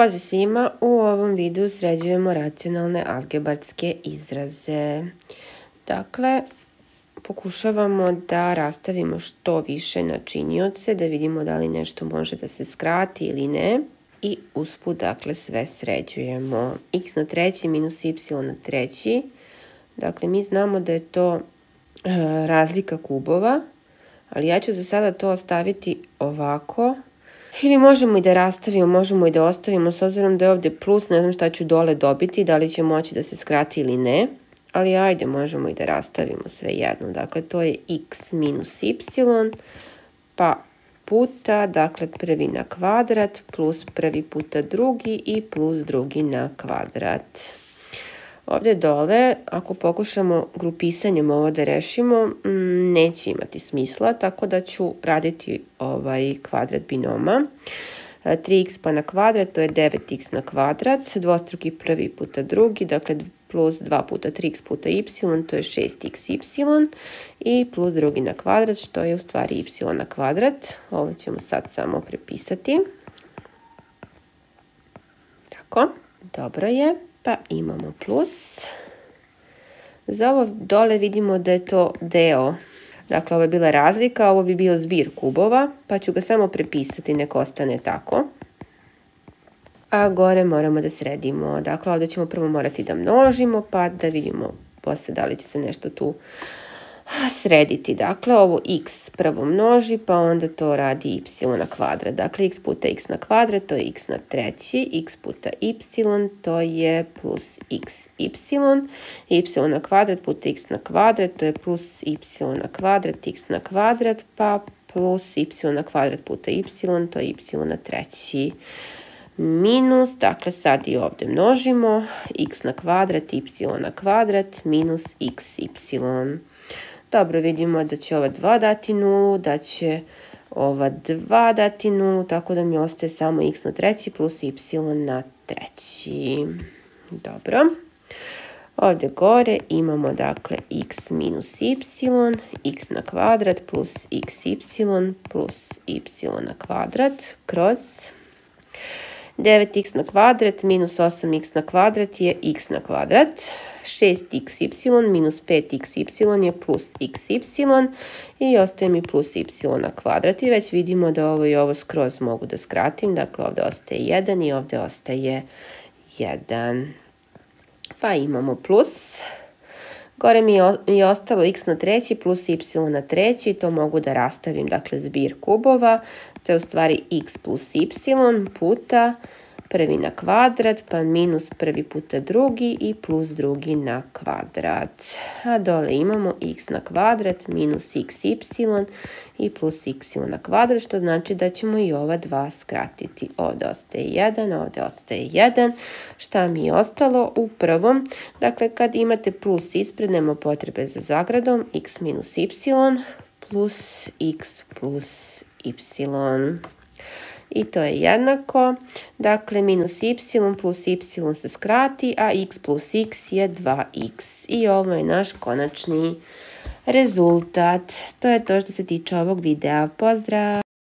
Pozdrav svima, u ovom videu sređujemo racionalne algebarske izraze. Dakle, pokušavamo da rastavimo što više na činioce, da vidimo da li nešto može da se skrati ili ne. I usput, dakle, sve sređujemo. x na treći minus y na treći. Dakle, mi znamo da je to e, razlika kubova, ali ja ću za sada to ostaviti ovako, ili možemo i da rastavimo, možemo i da ostavimo, s obzirom da je ovdje plus, ne znam šta ću dole dobiti, da li će moći da se skrati ili ne. Ali ajde, možemo i da rastavimo sve jedno. Dakle, to je x minus y, pa puta, dakle prvi na kvadrat, plus prvi puta drugi i plus drugi na kvadrat. Ovdje dole, ako pokušamo grupisanjem ovo da rešimo, mm, neće imati smisla, tako da ću raditi ovaj kvadrat binoma. 3x e, pa na kvadrat, to je 9x na kvadrat, dvostruki prvi puta drugi, dakle plus 2 puta 3x puta y, to je 6xy i plus drugi na kvadrat, što je u stvari y na kvadrat. Ovo ćemo sad samo prepisati. Tako, dobro je. Pa imamo plus. Za ovo dole vidimo da je to deo. Dakle, ovo je bila razlika, ovo bi bio zbir kubova, pa ću ga samo prepisati, nek ostane tako. A gore moramo da sredimo. Dakle, ovdje ćemo prvo morati da množimo, pa da vidimo posle da li će se nešto tu srediti. Dakle, ovo x prvo množi, pa onda to radi y na kvadrat. Dakle, x puta x na kvadrat, to je x na treći, x puta y, to je plus x y, y na kvadrat puta x na kvadrat, to je plus y na kvadrat, x na kvadrat, pa plus y na kvadrat puta y, to je y na treći minus, dakle sad i ovdje množimo, x na kvadrat, y na kvadrat, minus xy. Dobro, vidimo da će ova 2 dati nulu, da će ova 2 dati nulu, tako da mi ostaje samo x na treći plus y na treći. Dobro. Ovdje gore imamo dakle x minus y, x na kvadrat plus xy plus y na kvadrat kroz 9x na kvadrat minus 8x na kvadrat je x na kvadrat. 6xy minus 5xy je plus xy i ostaje mi plus y na kvadrat. I već vidimo da ovo i ovo skroz mogu da skratim. Dakle, ovdje ostaje 1 i ovdje ostaje 1. Pa imamo plus. Gore mi je ostalo x na treći plus y na treći. To mogu da rastavim, dakle, zbir kubova. To je u stvari x plus y puta prvi na kvadrat, pa minus prvi puta drugi i plus drugi na kvadrat. A dole imamo x na kvadrat minus xy i plus x na kvadrat, što znači da ćemo i ova dva skratiti. Ovdje ostaje 1, ovdje ostaje 1. Šta mi je ostalo u prvom? Dakle, kad imate plus ispred, nema potrebe za zagradom, x minus y plus x plus y i to je jednako. Dakle, minus y plus y se skrati, a x plus x je 2x. I ovo je naš konačni rezultat. To je to što se tiče ovog videa. Pozdrav!